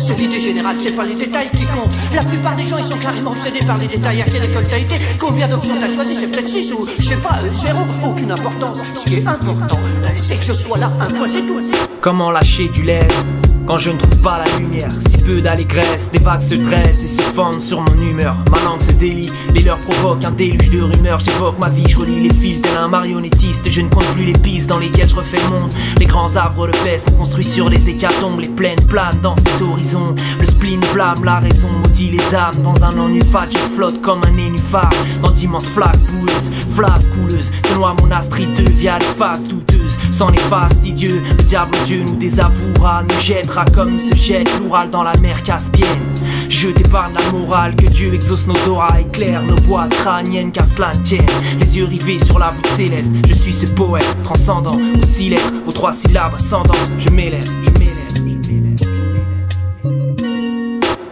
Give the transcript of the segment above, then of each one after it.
c'est l'idée générale, c'est pas les détails qui comptent. La plupart des gens, ils sont carrément obsédés par les détails. À quelle école t'as été? Combien d'options t'as choisi? C'est peut-être 6 ou, je sais pas, euh, zéro. Aucune importance. Ce qui est important, euh, c'est que je sois là, un point, c'est tout. Comment lâcher du lait? Quand je ne trouve pas la lumière Si peu d'allégresse, des vagues se dressent et se fondent sur mon humeur. Ma langue se délie, les leurs provoquent un déluge de rumeurs. J'évoque ma vie, je relis les fils tel un marionnettiste. Je ne compte plus les pistes dans lesquelles je refais le monde. Les grands arbres de paix sont construits sur les hécatombes. Les plaines planent dans cet horizon. Le spleen blâme, la raison maudit les âmes. Dans un ennui fat, je flotte comme un nénuphar. Dans d'immenses flaques boueuses, flasques couleuses. Je noie mon astriteux via les faces douteuses. Sans les fastidieux, le diable Dieu nous désavouera Nous comme se jette l'Oural dans la mer Caspienne. Je t'épargne la morale, que Dieu exauce nos auras, éclaire nos boîtes crâniennes, qu'à cela ne tienne. Les yeux rivés sur la voûte céleste, je suis ce poète transcendant, aux six lettres, aux trois syllabes ascendant. Je m'élève, je m'élève, je m'élève, je m'élève.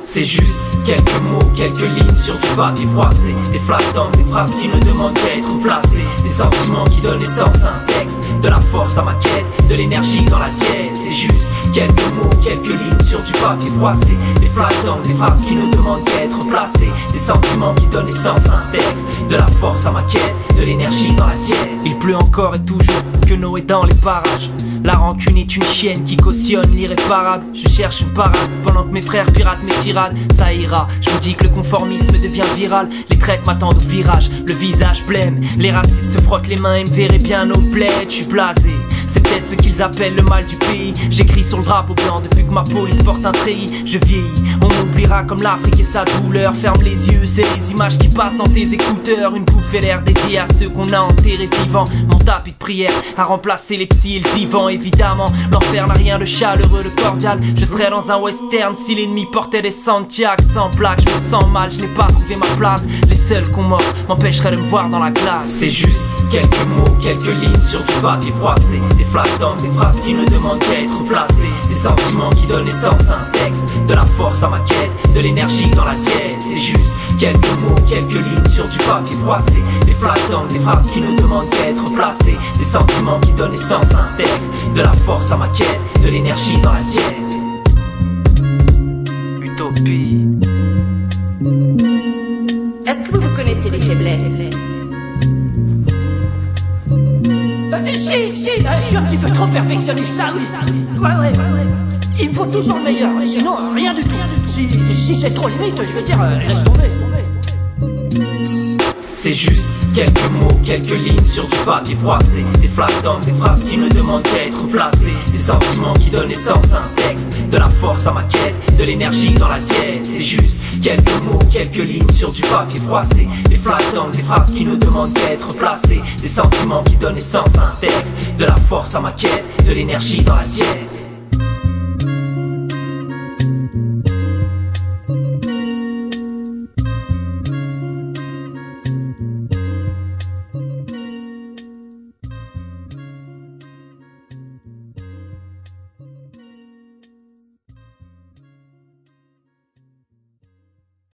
C'est juste quelques mots, quelques lignes sur du papier froissé Des d'hommes, des phrases qui ne demandent qu'à être placées Des sentiments qui donnent essence à un texte De la force à ma quête, de l'énergie dans la tienne C'est juste quelques mots, quelques lignes sur du papier froissé Des flaques d'hommes, des phrases qui ne demandent qu'à être placées Des sentiments qui donnent essence à un texte De la force à ma quête, de l'énergie dans la tienne Il pleut encore et toujours, que Noé dans les parages la rancune est une chienne qui cautionne l'irréparable. Je cherche une parade pendant que mes frères piratent mes tirades. Ça ira, je vous dis que le conformisme devient viral. Les traites m'attendent au virage, le visage blême. Les racistes se frottent les mains et me verraient bien au bled. Je suis blasé. C'est peut-être ce qu'ils appellent le mal du pays. J'écris sur le drapeau blanc depuis que ma police porte un treillis. Je vieillis, on m'oubliera comme l'Afrique et sa douleur. Ferme les yeux, c'est les images qui passent dans tes écouteurs. Une bouffée d'air dédiée à ceux qu'on a enterrés vivants. Mon tapis de prière a remplacé les psys et le vivant. Évidemment, l'enfer n'a rien de chaleureux, de cordial. Je serais dans un western si l'ennemi portait des Santiago sans plaque. Je me sens mal, je n'ai pas trouvé ma place. Les seuls qu'on mord m'empêcheraient de me voir dans la glace. C'est juste quelques mots, quelques lignes sur du papier froissé. Des flaques d'hommes, des phrases qui ne demandent qu'à être placées. Des sentiments qui donnent essence à un texte. De la force à ma quête, de l'énergie dans la tienne. C'est juste quelques mots, quelques lignes sur du papier froissé. Des flaques d'hommes, des phrases qui ne demandent qu'à être placées. Des sentiments qui donnent essence à un texte. De la force à ma quête, de l'énergie dans la tienne. Utopie. Est-ce que vous connaissez les faiblesses? Si, si, je suis un petit peu trop perfectionniste, ça oui. Ouais, ouais, ouais. Il me faut toujours le meilleur, sinon, rien du tout. Si, si c'est trop limite, je veux dire, euh, laisse tomber. C'est juste quelques mots, quelques lignes sur du papier froissé. Des flaques d'hommes, des phrases qui ne demandent qu'à être placées. Des sentiments qui donnent essence à un texte. De la force à ma quête, de l'énergie dans la tienne. C'est juste quelques mots, quelques lignes sur du papier froissé. Des flaques d'hommes, des phrases qui ne demandent qu'à être placées. Des sentiments qui donnent essence à un texte. De la force à ma quête, de l'énergie dans la tienne.